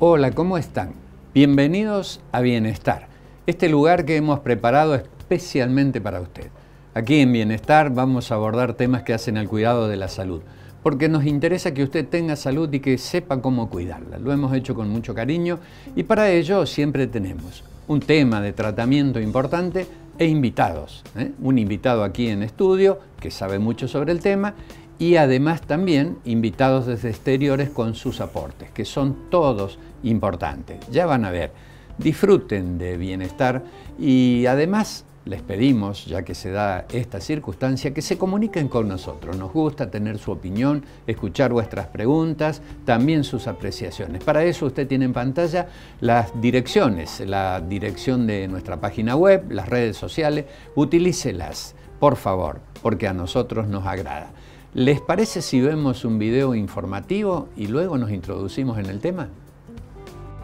Hola, ¿cómo están? Bienvenidos a Bienestar, este lugar que hemos preparado especialmente para usted. Aquí en Bienestar vamos a abordar temas que hacen al cuidado de la salud, porque nos interesa que usted tenga salud y que sepa cómo cuidarla. Lo hemos hecho con mucho cariño y para ello siempre tenemos un tema de tratamiento importante e invitados. ¿eh? Un invitado aquí en estudio que sabe mucho sobre el tema y además también invitados desde exteriores con sus aportes, que son todos importantes. Ya van a ver, disfruten de bienestar y además les pedimos, ya que se da esta circunstancia, que se comuniquen con nosotros. Nos gusta tener su opinión, escuchar vuestras preguntas, también sus apreciaciones. Para eso usted tiene en pantalla las direcciones, la dirección de nuestra página web, las redes sociales, utilícelas, por favor, porque a nosotros nos agrada. ¿Les parece si vemos un video informativo y luego nos introducimos en el tema?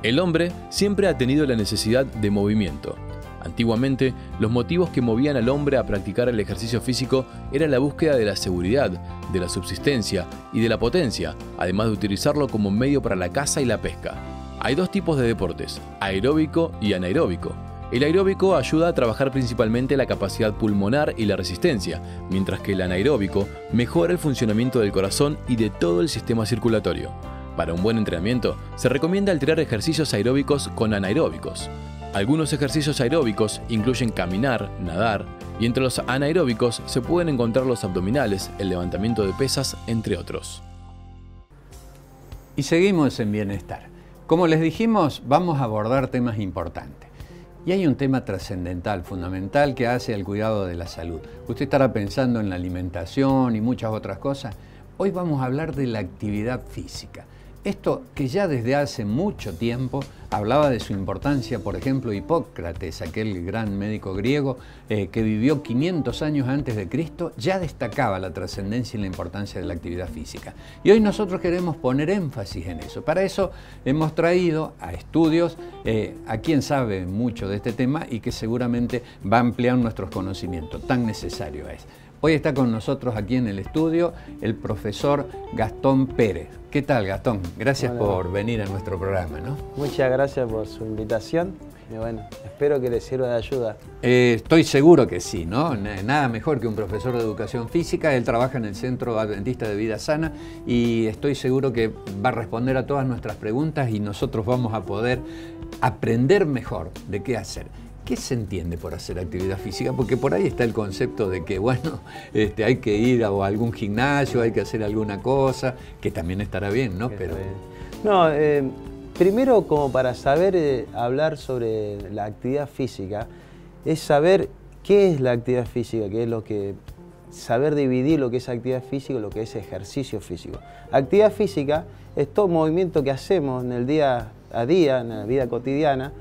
El hombre siempre ha tenido la necesidad de movimiento. Antiguamente, los motivos que movían al hombre a practicar el ejercicio físico era la búsqueda de la seguridad, de la subsistencia y de la potencia, además de utilizarlo como medio para la caza y la pesca. Hay dos tipos de deportes, aeróbico y anaeróbico. El aeróbico ayuda a trabajar principalmente la capacidad pulmonar y la resistencia, mientras que el anaeróbico mejora el funcionamiento del corazón y de todo el sistema circulatorio. Para un buen entrenamiento, se recomienda alterar ejercicios aeróbicos con anaeróbicos. Algunos ejercicios aeróbicos incluyen caminar, nadar, y entre los anaeróbicos se pueden encontrar los abdominales, el levantamiento de pesas, entre otros. Y seguimos en bienestar. Como les dijimos, vamos a abordar temas importantes. Y hay un tema trascendental, fundamental, que hace al cuidado de la salud. Usted estará pensando en la alimentación y muchas otras cosas. Hoy vamos a hablar de la actividad física. Esto que ya desde hace mucho tiempo hablaba de su importancia, por ejemplo, Hipócrates, aquel gran médico griego eh, que vivió 500 años antes de Cristo, ya destacaba la trascendencia y la importancia de la actividad física. Y hoy nosotros queremos poner énfasis en eso. Para eso hemos traído a estudios eh, a quien sabe mucho de este tema y que seguramente va a ampliar nuestros conocimientos, tan necesario es. Hoy está con nosotros aquí en el estudio el profesor Gastón Pérez. ¿Qué tal, Gastón? Gracias por venir a nuestro programa. ¿no? Muchas gracias por su invitación. Y bueno, espero que les sirva de ayuda. Eh, estoy seguro que sí, ¿no? Nada mejor que un profesor de educación física. Él trabaja en el Centro Adventista de Vida Sana y estoy seguro que va a responder a todas nuestras preguntas y nosotros vamos a poder aprender mejor de qué hacer. ¿Qué se entiende por hacer actividad física? Porque por ahí está el concepto de que, bueno, este, hay que ir a algún gimnasio, hay que hacer alguna cosa, que también estará bien, ¿no? Pero... No, eh, primero como para saber eh, hablar sobre la actividad física, es saber qué es la actividad física, qué es lo que saber dividir lo que es actividad física y lo que es ejercicio físico. Actividad física es todo movimiento que hacemos en el día a día, en la vida cotidiana,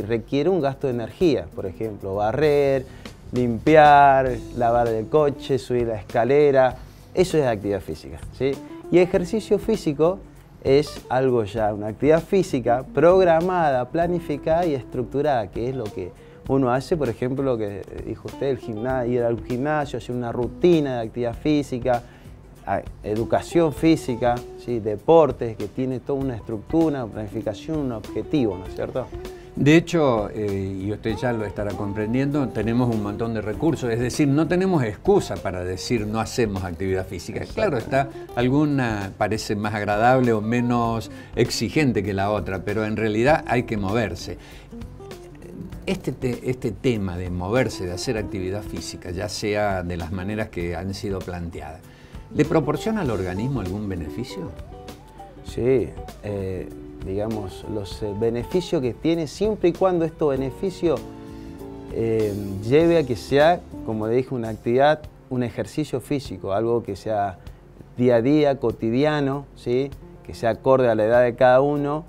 requiere un gasto de energía, por ejemplo, barrer, limpiar, lavar el coche, subir la escalera, eso es actividad física. ¿sí? Y ejercicio físico es algo ya, una actividad física programada, planificada y estructurada, que es lo que uno hace, por ejemplo, lo que dijo usted, el ir al gimnasio, hacer una rutina de actividad física, educación física, ¿sí? deportes, que tiene toda una estructura, una planificación, un objetivo, ¿no es cierto? De hecho, eh, y usted ya lo estará comprendiendo, tenemos un montón de recursos, es decir, no tenemos excusa para decir no hacemos actividad física. Claro está, alguna parece más agradable o menos exigente que la otra, pero en realidad hay que moverse. Este, este tema de moverse, de hacer actividad física, ya sea de las maneras que han sido planteadas, ¿le proporciona al organismo algún beneficio? Sí, eh, digamos, los eh, beneficios que tiene, siempre y cuando estos beneficios eh, lleve a que sea, como dije, una actividad, un ejercicio físico, algo que sea día a día, cotidiano, ¿sí? que sea acorde a la edad de cada uno,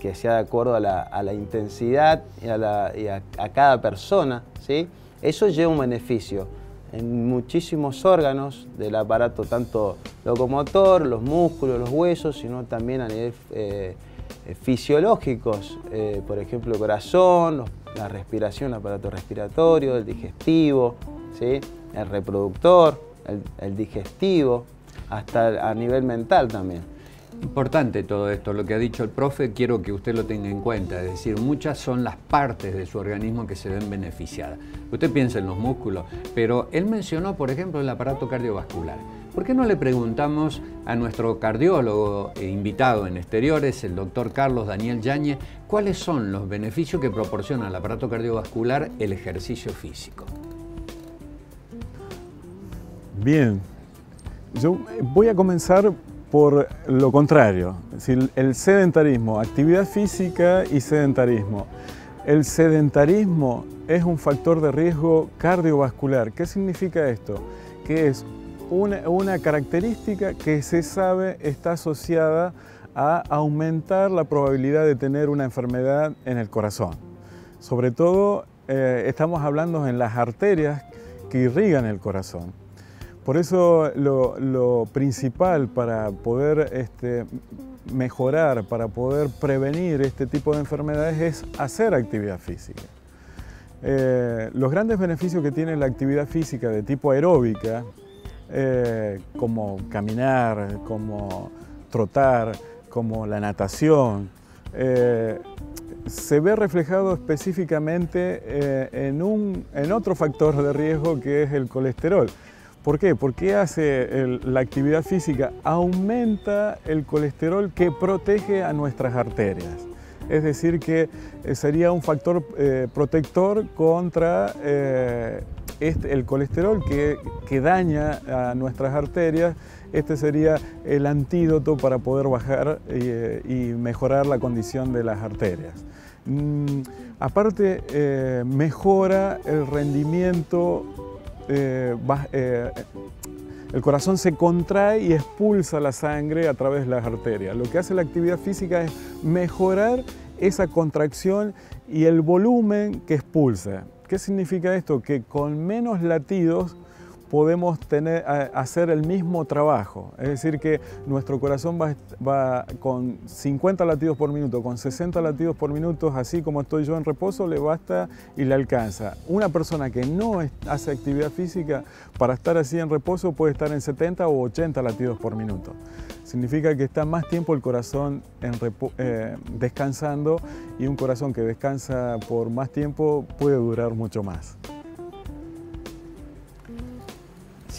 que sea de acuerdo a la, intensidad y, a, cada persona. ¿sí? Eso lleva un beneficio en muchísimos órganos del aparato, tanto locomotor, los músculos, los huesos, sino también a nivel eh, fisiológicos, eh, por ejemplo, el corazón, la respiración, el aparato respiratorio, el digestivo, ¿sí? el reproductor, el, digestivo, hasta a nivel mental también. Importante todo esto, lo que ha dicho el profe, quiero que usted lo tenga en cuenta, es decir, muchas son las partes de su organismo que se ven beneficiadas. Usted piensa en los músculos, pero él mencionó, por ejemplo, el aparato cardiovascular. ¿Por qué no le preguntamos a nuestro cardiólogo e invitado en exteriores, el doctor Carlos Daniel Yañez, cuáles son los beneficios que proporciona al aparato cardiovascular el ejercicio físico? Bien, yo voy a comenzar por lo contrario, el sedentarismo, actividad física y sedentarismo. El sedentarismo es un factor de riesgo cardiovascular. ¿Qué significa esto? Que es una, característica que se sabe está asociada a aumentar la probabilidad de tener una enfermedad en el corazón. Sobre todo eh, estamos hablando en las arterias que irrigan el corazón. Por eso lo, principal para poder este, mejorar, para poder prevenir este tipo de enfermedades es hacer actividad física. Eh, los grandes beneficios que tiene la actividad física de tipo aeróbica, eh, como caminar, como trotar, como la natación, eh, se ve reflejado específicamente en, un, en otro factor de riesgo que es el colesterol. ¿Por qué? Porque hace la actividad física, aumenta el colesterol que protege a nuestras arterias. Es decir, que eh, sería un factor eh, protector contra eh, este, el colesterol que, daña a nuestras arterias. Este sería el antídoto para poder bajar y, mejorar la condición de las arterias. Mm, aparte, mejora el rendimiento eh, eh, el corazón se contrae y expulsa la sangre a través de las arterias. Lo que hace la actividad física es mejorar esa contracción y el volumen que expulsa. ¿Qué significa esto? Que con menos latidos podemos tener, hacer el mismo trabajo. Es decir, que nuestro corazón va, con 50 latidos por minuto, con 60 latidos por minuto, así como estoy yo en reposo, le basta y le alcanza. Una persona que no hace actividad física, para estar así en reposo, puede estar en 70 o 80 latidos por minuto. Significa que está más tiempo el corazón eh, descansando y un corazón que descansa por más tiempo puede durar mucho más.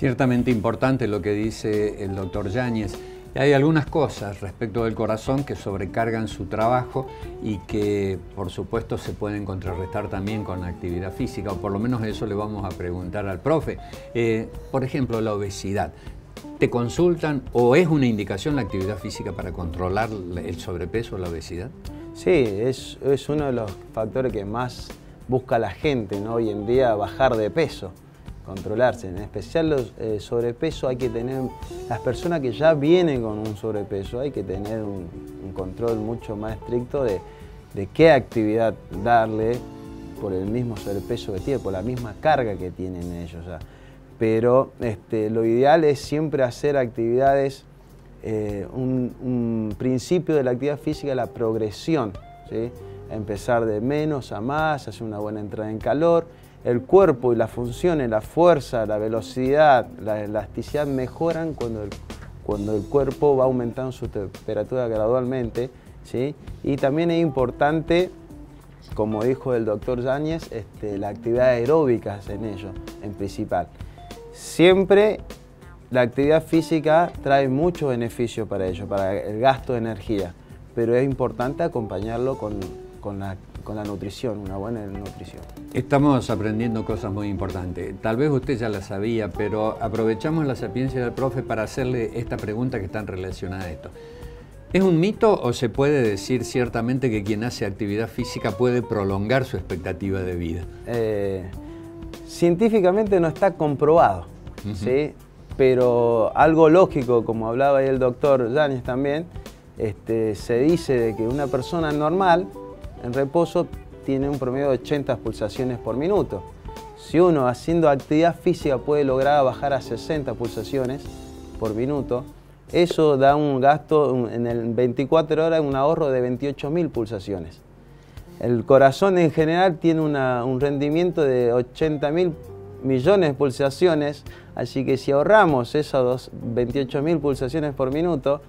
Ciertamente importante lo que dice el doctor Yáñez. Hay algunas cosas respecto del corazón que sobrecargan su trabajo y que por supuesto se pueden contrarrestar también con la actividad física, o por lo menos eso le vamos a preguntar al profe. Eh, por ejemplo, la obesidad. ¿Te consultan o es una indicación la actividad física para controlar el sobrepeso o la obesidad? Sí, es, es uno de los factores que más busca la gente ¿no? hoy en día, bajar de peso controlarse. En especial los eh, sobrepeso hay que tener, las personas que ya vienen con un sobrepeso, hay que tener un, control mucho más estricto de, qué actividad darle por el mismo sobrepeso que tiene, por la misma carga que tienen ellos. Pero este, lo ideal es siempre hacer actividades, eh, un, principio de la actividad física la progresión, empezar de menos a más, hacer una buena entrada en calor, el cuerpo y las funciones, la fuerza, la velocidad, la elasticidad mejoran cuando el, cuando el cuerpo va aumentando su temperatura gradualmente. ¿sí? Y también es importante, como dijo el doctor Yáñez, este, la actividad aeróbica en ello, en principal. Siempre la actividad física trae mucho beneficio para ello, para el gasto de energía, pero es importante acompañarlo con, con la con la nutrición, una buena nutrición. Estamos aprendiendo cosas muy importantes. Tal vez usted ya la sabía, pero aprovechamos la sapiencia del profe para hacerle esta pregunta que está relacionada a esto. ¿Es un mito o se puede decir ciertamente que quien hace actividad física puede prolongar su expectativa de vida? Eh, científicamente no está comprobado, ¿sí? pero algo lógico, como hablaba ahí el doctor Yanis también, este, se dice de que una persona normal en reposo tiene un promedio de 80 pulsaciones por minuto. Si uno haciendo actividad física puede lograr bajar a 60 pulsaciones por minuto, eso da un gasto en el 24 horas, un ahorro de 28.000 pulsaciones. El corazón en general tiene un rendimiento de 80.000 millones de pulsaciones, así que si ahorramos esas 28.000 pulsaciones por minuto,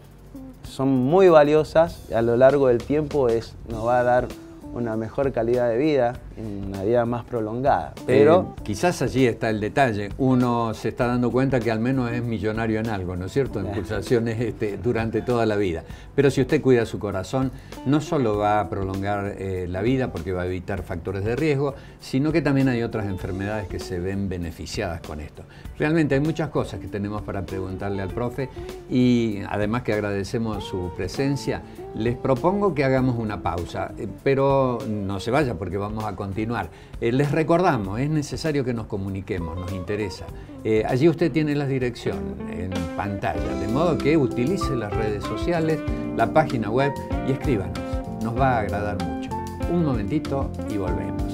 son muy valiosas, a lo largo del tiempo es, nos va a dar una mejor calidad de vida, una vida más prolongada. Pero eh, quizás allí está el detalle. Uno se está dando cuenta que al menos es millonario en algo, ¿no es cierto? En pulsaciones este, durante toda la vida. Pero si usted cuida su corazón, no solo va a prolongar eh, la vida porque va a evitar factores de riesgo, sino que también hay otras enfermedades que se ven beneficiadas con esto. Realmente hay muchas cosas que tenemos para preguntarle al profe y además que agradecemos su presencia, les propongo que hagamos una pausa, eh, pero no se vaya porque vamos a continuar. Eh, les recordamos, es necesario que nos comuniquemos, nos interesa. Eh, allí usted tiene la dirección en pantalla, de modo que utilice las redes sociales, la página web y escríbanos. Nos va a agradar mucho. Un momentito y volvemos.